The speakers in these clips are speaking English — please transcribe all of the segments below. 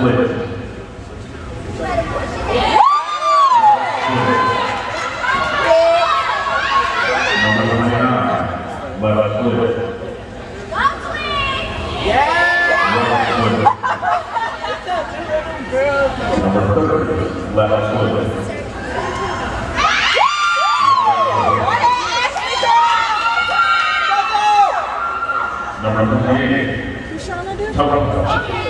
flip. split. Left foot. Yeah! Number 30, left foot. Number 28. Shoshana, dude?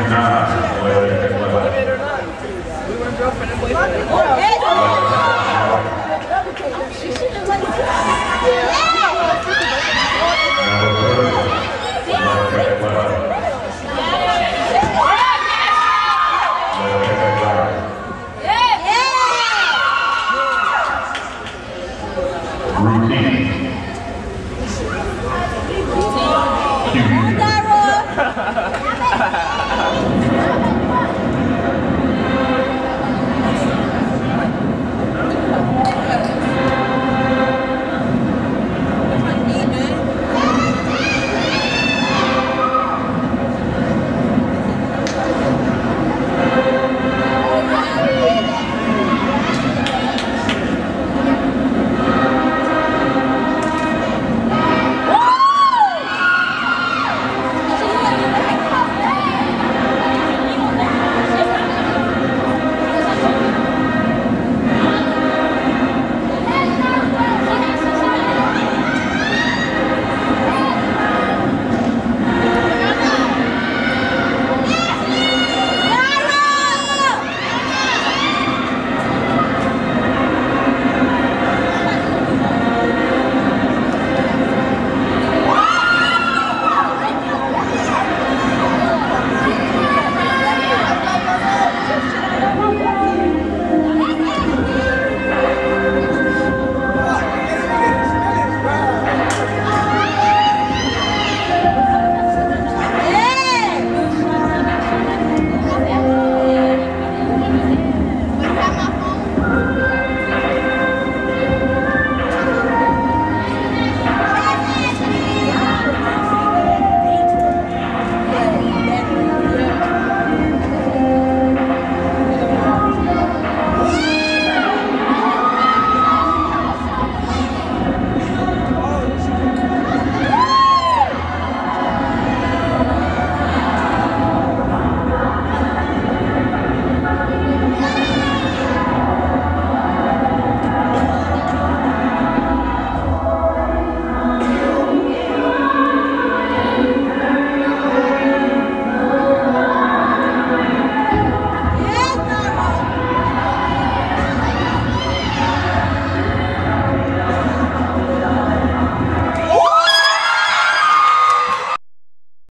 Twenty-nine, left, left, left. Number